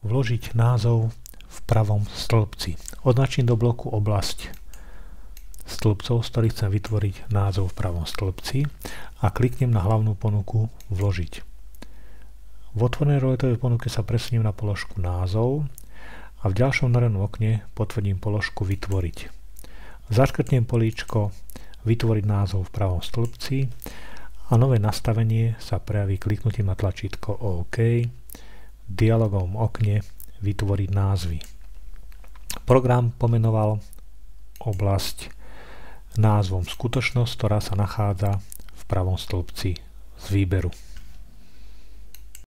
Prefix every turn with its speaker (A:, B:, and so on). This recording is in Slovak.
A: vložiť názov v pravom stĺpci. Označím do bloku oblasť stĺpcov, z ktorých chcem vytvoriť názov v pravom stĺpci a kliknem na hlavnú ponuku Vložiť. V otvorenej roletovej ponuke sa presuniem na položku názov a v ďalšom narenom okne potvrdím položku Vytvoriť. Zaškrtnem políčko Vytvoriť názov v pravom stĺpci a nové nastavenie sa prejaví kliknutím na tlačítko OK dialogovom okne Vytvoriť názvy. Program pomenoval oblasť názvom skutočnosť, ktorá sa nachádza v pravom stĺpci z výberu.